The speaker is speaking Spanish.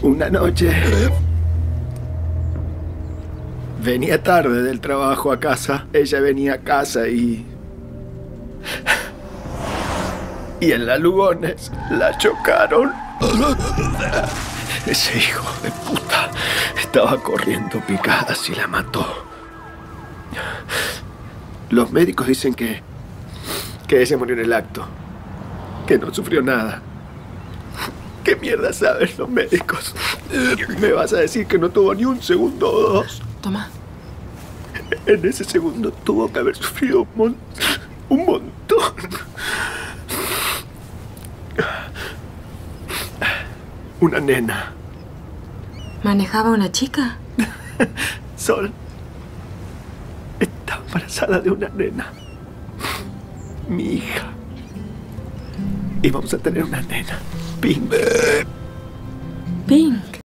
Una noche venía tarde del trabajo a casa. Ella venía a casa y... Y en la Lugones la chocaron. Ese hijo de puta estaba corriendo picadas y la mató. Los médicos dicen que... que ella murió en el acto. Que no sufrió nada. ¿Qué mierda saben los médicos? ¿Me vas a decir que no tuvo ni un segundo o dos? Toma. En ese segundo tuvo que haber sufrido un, mon- un montón. Una nena. ¿Manejaba una chica? Sol. Está embarazada de una nena. Mi hija. Y vamos a tener una nena. being